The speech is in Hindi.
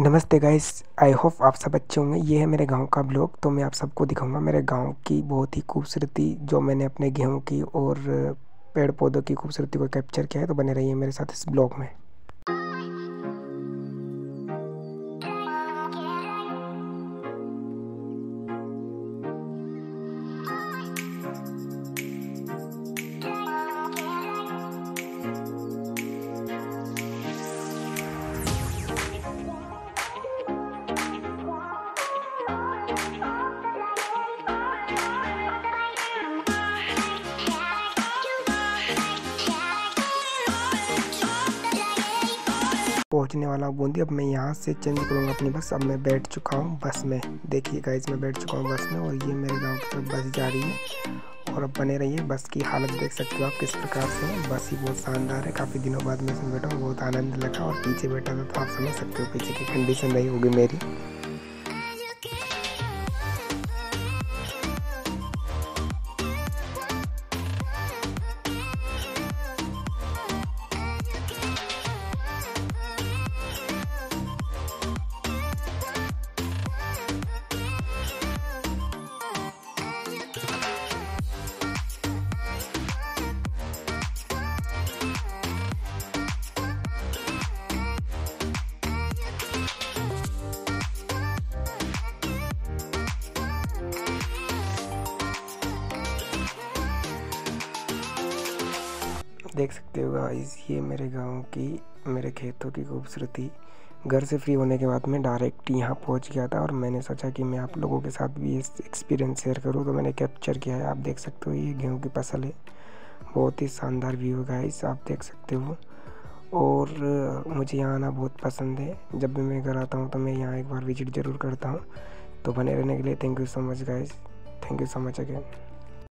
नमस्ते गाइस आई होप आप सब अच्छे होंगे। ये है मेरे गाँव का ब्लॉग तो मैं आप सबको दिखाऊँगा मेरे गाँव की बहुत ही खूबसूरती, जो मैंने अपने गेहूँ की और पेड़ पौधों की खूबसूरती को कैप्चर किया है तो बने रहिए मेरे साथ इस ब्लॉग में। पहुँचने वाला हूँ, बूंदी। अब मैं यहाँ से चेंज करूँगा अपनी बस। अब मैं बैठ चुका हूँ बस में। देखिए गाइज़ मैं बैठ चुका हूँ बस में और ये मेरे गाँव की तरफ़ बस जा रही है। और अब बने रहिए बस की हालत देख सकते हो आप किस प्रकार से बस ही बहुत शानदार है। काफ़ी दिनों बाद मैं इसमें बैठा हूँ, बहुत आनंद लगा और पीछे बैठा था तो आप समझ सकते हो पीछे की कंडीशन रही होगी मेरी। देख सकते हो गाइस ये मेरे गाँव की, मेरे खेतों की खूबसूरती। घर से फ्री होने के बाद मैं डायरेक्ट यहाँ पहुँच गया था और मैंने सोचा कि मैं आप लोगों के साथ भी इस एक्सपीरियंस शेयर करूँ तो मैंने कैप्चर किया है। आप देख सकते हो, ये गेहूँ की फ़सल है। बहुत ही शानदार व्यू है गाइस आप देख सकते हो। और मुझे यहाँ आना बहुत पसंद है। जब भी मैं घर आता हूँ तो मैं यहाँ एक बार विज़िट ज़रूर करता हूँ। तो बने रहने के लिए thank you so much guys thank you so much again